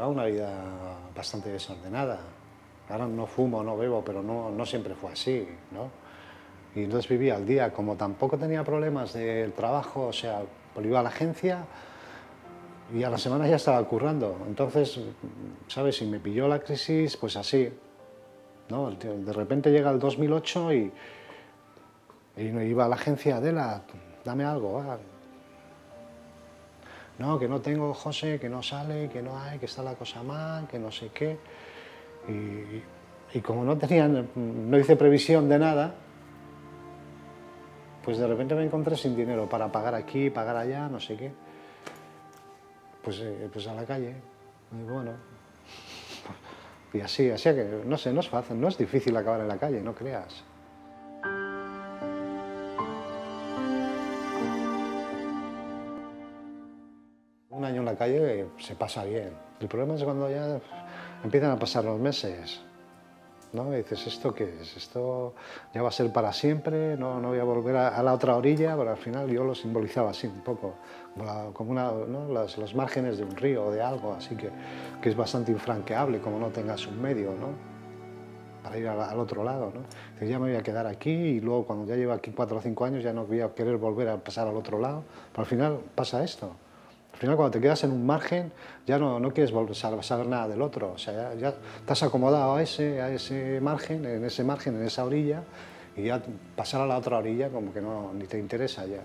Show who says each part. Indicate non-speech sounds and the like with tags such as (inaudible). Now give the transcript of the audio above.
Speaker 1: Llevaba una vida bastante desordenada. Ahora no fumo, no bebo, pero no, no siempre fue así, ¿no? Y entonces vivía al día. Como tampoco tenía problemas del trabajo, o sea, pues iba a la agencia y a la semana ya estaba currando. Entonces, ¿sabes? Si me pilló la crisis, pues así. ¿no? De repente llega el 2008 y, y iba a la agencia, Adela, dame algo. No, que no tengo, José, que no sale, que no hay, que está la cosa mal, que no sé qué. Y, como no tenían, no hice previsión de nada, pues de repente me encontré sin dinero para pagar aquí, pagar allá, no sé qué. Pues, eh, pues a la calle. Y bueno, (laughs) y así, así que no sé, no es fácil, no es difícil acabar en la calle, no creas. Un año en la calle se pasa bien. El problema es cuando ya empiezan a pasar los meses. ¿no? Y dices, ¿esto qué es? ¿Esto ya va a ser para siempre? ¿No, no voy a volver a, la otra orilla? Pero al final yo lo simbolizaba así un poco, como una, ¿no? Las- los márgenes de un río o de algo, así que, que es bastante infranqueable, como no tengas un medio, ¿no? para ir al, al otro lado. ¿no? Dices, ya me voy a quedar aquí y luego cuando ya llevo aquí cuatro o cinco años ya no voy a querer volver a pasar al otro lado. Pero al final pasa esto. Al final cuando te quedas en un margen ya no, no quieres volver a saber nada del otro. O sea, ya, ya has acomodado a ese, a ese margen, en ese margen, en esa orilla y ya pasar a la otra orilla como que no, ni te interesa ya.